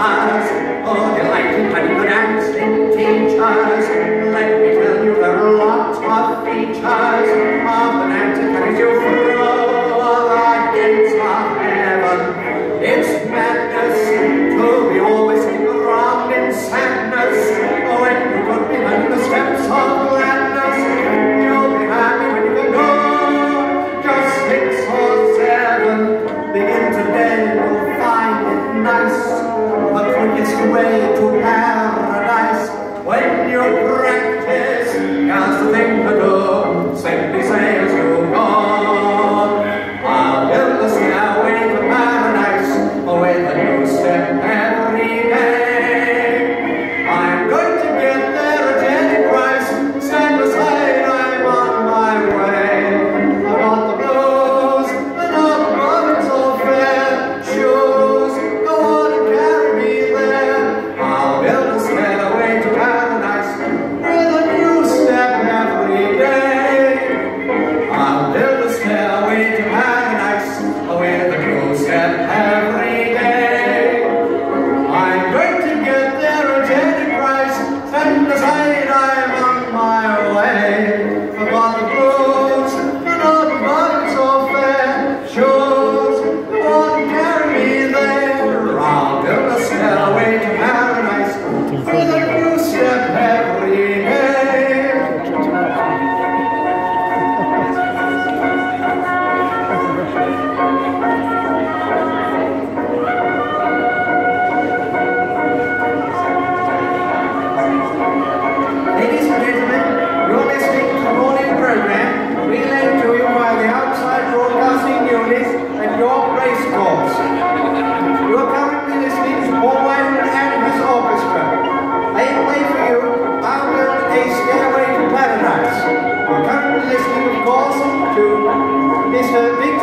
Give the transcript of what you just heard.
eyes of the light. never gets away, to out. this a course to big